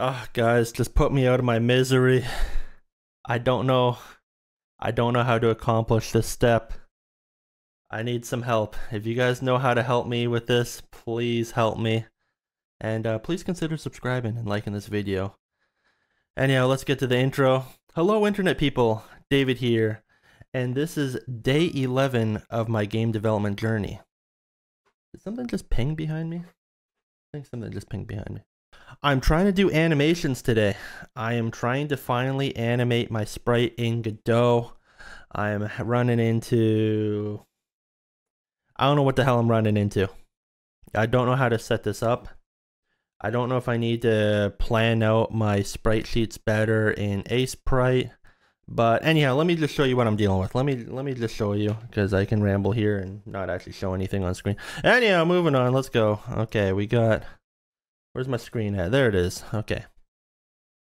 Oh, guys, just put me out of my misery. I don't know. I don't know how to accomplish this step. I need some help. If you guys know how to help me with this, please help me. And uh, please consider subscribing and liking this video. Anyhow, let's get to the intro. Hello, Internet people. David here. And this is day 11 of my game development journey. Did something just ping behind me? I think something just pinged behind me. I'm trying to do animations today. I am trying to finally animate my sprite in Godot. I am running into... I don't know what the hell I'm running into. I don't know how to set this up. I don't know if I need to plan out my sprite sheets better in Sprite. But anyhow, let me just show you what I'm dealing with. Let me let me just show you because I can ramble here and not actually show anything on screen. Anyhow, moving on. Let's go. Okay, we got Where's my screen at? There it is. Okay.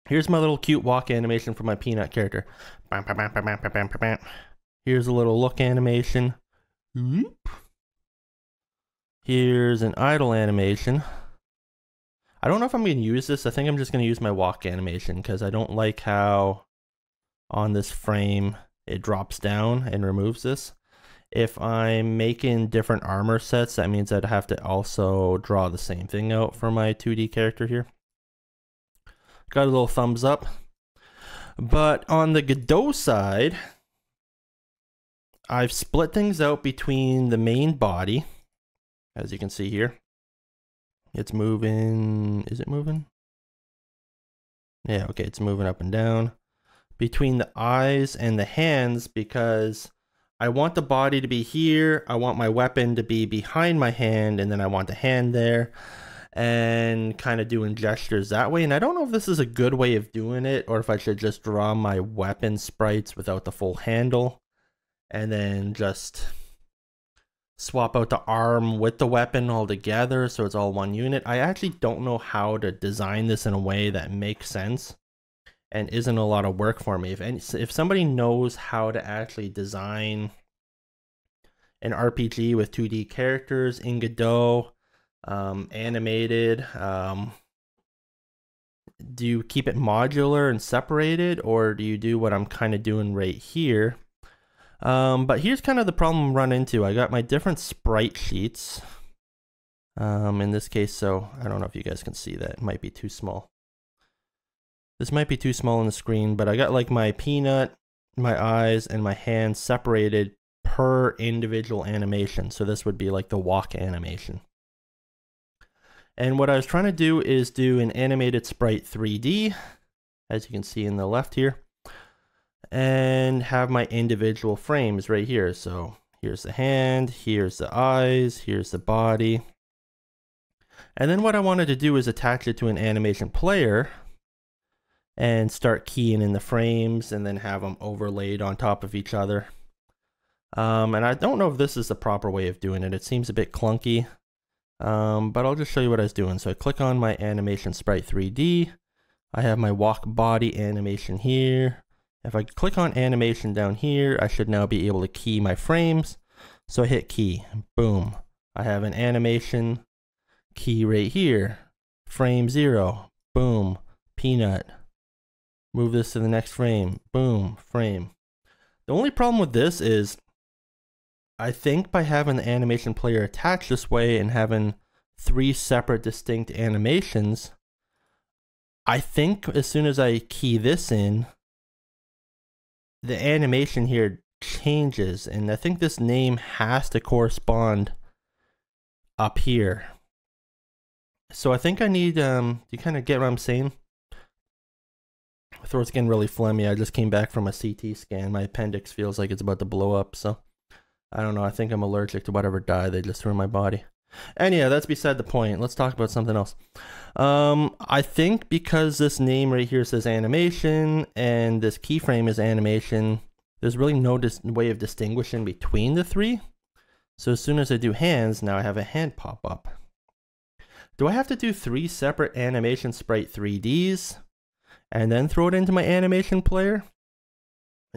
Here's my little cute walk animation for my peanut character. Here's a little look animation. Here's an idle animation. I don't know if I'm going to use this. I think I'm just going to use my walk animation because I don't like how on this frame it drops down and removes this. If I'm making different armor sets, that means I'd have to also draw the same thing out for my 2D character here. Got a little thumbs up. But on the Godot side, I've split things out between the main body, as you can see here. It's moving, is it moving? Yeah, okay, it's moving up and down. Between the eyes and the hands because I want the body to be here. I want my weapon to be behind my hand, and then I want the hand there and kind of doing gestures that way. And I don't know if this is a good way of doing it or if I should just draw my weapon sprites without the full handle and then just swap out the arm with the weapon all together so it's all one unit. I actually don't know how to design this in a way that makes sense and isn't a lot of work for me. If any, if somebody knows how to actually design an RPG with 2D characters in Godot, um, animated, um, do you keep it modular and separated, or do you do what I'm kind of doing right here? Um, but here's kind of the problem run into. I got my different sprite sheets. Um, in this case, so I don't know if you guys can see that. It might be too small. This might be too small on the screen, but I got like my peanut, my eyes, and my hands separated per individual animation. So this would be like the walk animation. And what I was trying to do is do an animated sprite 3D, as you can see in the left here, and have my individual frames right here. So here's the hand, here's the eyes, here's the body. And then what I wanted to do is attach it to an animation player and start keying in the frames and then have them overlaid on top of each other. Um, and I don't know if this is the proper way of doing it. It seems a bit clunky, um, but I'll just show you what I was doing. So I click on my animation sprite 3D. I have my walk body animation here. If I click on animation down here, I should now be able to key my frames. So I hit key, boom. I have an animation key right here. Frame zero, boom, peanut, Move this to the next frame. Boom, frame. The only problem with this is I think by having the animation player attached this way and having three separate distinct animations, I think as soon as I key this in, the animation here changes. And I think this name has to correspond up here. So I think I need, um, you kind of get what I'm saying? Throat's getting really phlegmy. I just came back from a CT scan. My appendix feels like it's about to blow up. So I don't know. I think I'm allergic to whatever dye they just threw in my body. And yeah, that's beside the point. Let's talk about something else. Um, I think because this name right here says animation and this keyframe is animation, there's really no way of distinguishing between the three. So as soon as I do hands, now I have a hand pop up. Do I have to do three separate animation sprite 3Ds? And then throw it into my animation player?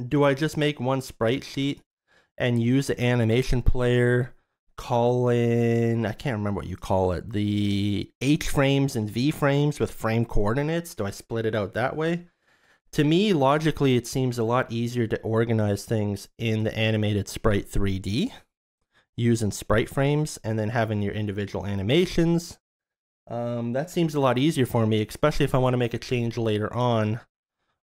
Do I just make one sprite sheet and use the animation player calling I can't remember what you call it the H frames and V frames with frame coordinates. Do I split it out that way? To me, logically, it seems a lot easier to organize things in the animated sprite 3D using sprite frames and then having your individual animations. Um, that seems a lot easier for me, especially if I want to make a change later on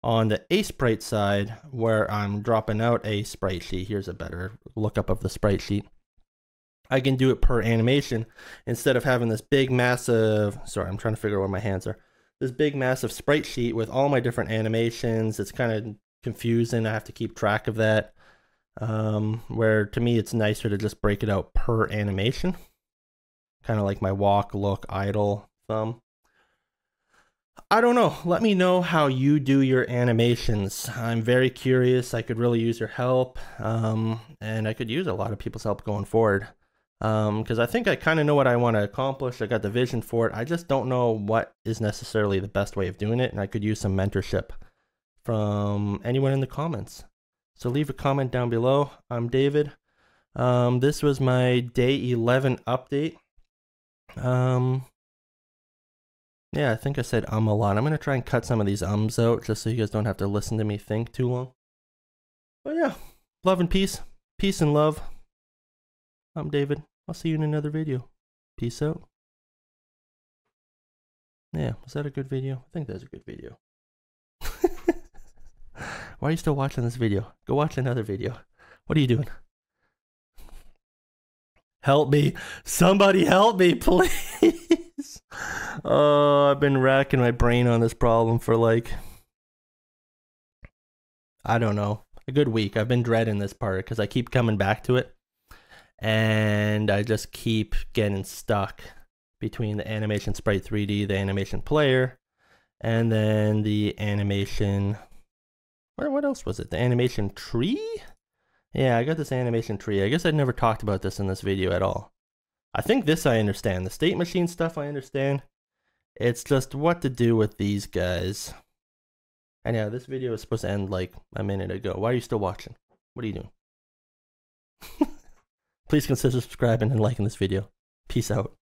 on the Aseprite side where I'm dropping out a sprite sheet. Here's a better lookup of the sprite sheet. I can do it per animation instead of having this big massive, sorry, I'm trying to figure out where my hands are. This big massive sprite sheet with all my different animations. It's kind of confusing. I have to keep track of that. Um, where to me, it's nicer to just break it out per animation. Kind of like my walk, look, idle, thumb. I don't know. Let me know how you do your animations. I'm very curious. I could really use your help. Um, and I could use a lot of people's help going forward because um, I think I kind of know what I want to accomplish. I got the vision for it. I just don't know what is necessarily the best way of doing it, and I could use some mentorship from anyone in the comments. So leave a comment down below. I'm David. Um, this was my day 11 update. Um, yeah, I think I said um a lot. I'm gonna try and cut some of these ums out just so you guys don't have to listen to me think too long. But yeah, love and peace. Peace and love. I'm David. I'll see you in another video. Peace out. Yeah, was that a good video? I think that's a good video. Why are you still watching this video? Go watch another video. What are you doing? Help me. Somebody help me, please. oh, I've been racking my brain on this problem for like, I don't know, a good week. I've been dreading this part because I keep coming back to it and I just keep getting stuck between the animation sprite 3D, the animation player, and then the animation. What, what else was it? The animation tree? Yeah, I got this animation tree. I guess I never talked about this in this video at all. I think this I understand. The state machine stuff I understand. It's just what to do with these guys. Yeah, this video is supposed to end like a minute ago. Why are you still watching? What are you doing? Please consider subscribing and liking this video. Peace out.